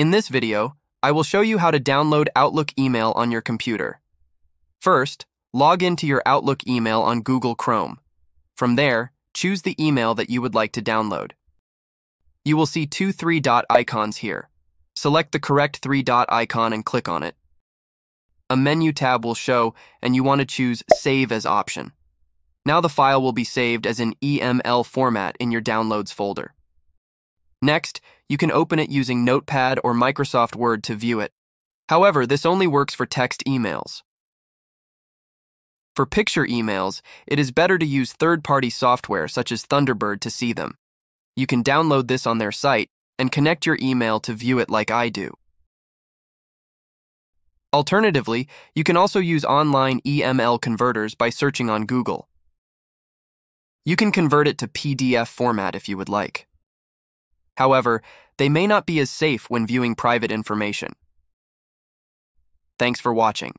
In this video, I will show you how to download Outlook email on your computer. First, log into your Outlook email on Google Chrome. From there, choose the email that you would like to download. You will see two three dot icons here. Select the correct three dot icon and click on it. A menu tab will show, and you want to choose Save as option. Now the file will be saved as an EML format in your Downloads folder. Next, you can open it using Notepad or Microsoft Word to view it. However, this only works for text emails. For picture emails, it is better to use third party software such as Thunderbird to see them. You can download this on their site and connect your email to view it like I do. Alternatively, you can also use online EML converters by searching on Google. You can convert it to PDF format if you would like. However, they may not be as safe when viewing private information. Thanks for watching.